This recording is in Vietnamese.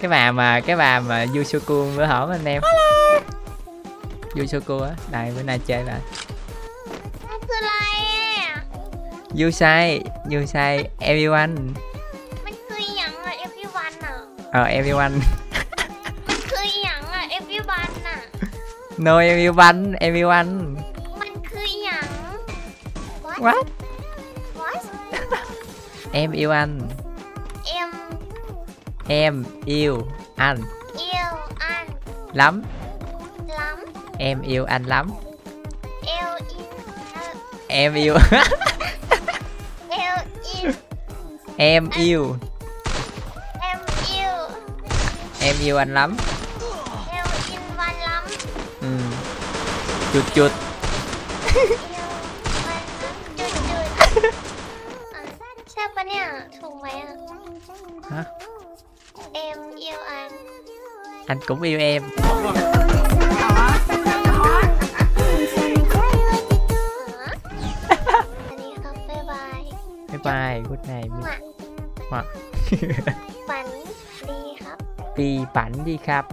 cái bà mà cái bà mà Yusuku bữa hổm anh em. Yusuku á đây bữa nay chơi bà. Yusai Yusai everyone. Mình cười nhận là à. Ờ everyone. Mình cười nhận là everyone à. Em yêu anh mình cười nhận. What? What, what? em yêu anh Em yêu anh. Yêu anh. Lắm. Lắm. Em yêu anh lắm. Yêu in Em yêu. Yêu in Em yêu. Em yêu. Em yêu anh lắm. Yêu yêu anh lắm. Ừ. Chụt chụt, ờ, Sao bạn nè, thuộc mày à? Hả? anh cũng yêu em bye bye good night หวังฝันดีครับ ปีฝันดีครับ